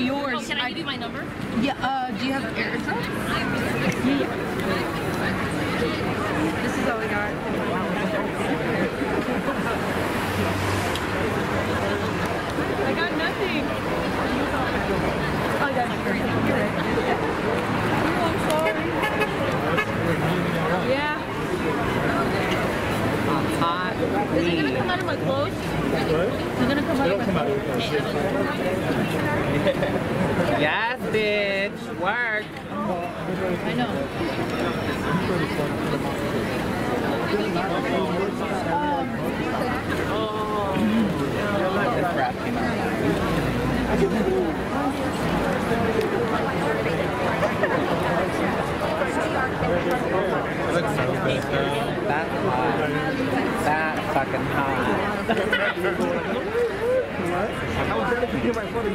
I give you my number? Yeah. Uh, do you have AirDrop? Yeah. This is all we got. I got nothing. Oh, that's great. You're right. Oh, I'm sorry. Yeah. Hot Is it gonna come out of my clothes? Is it gonna come out of my clothes? Yes, bitch. Work. I know. This crap came out. Looks so good now. That's hot. That's fucking hot. I was ready to get my photo.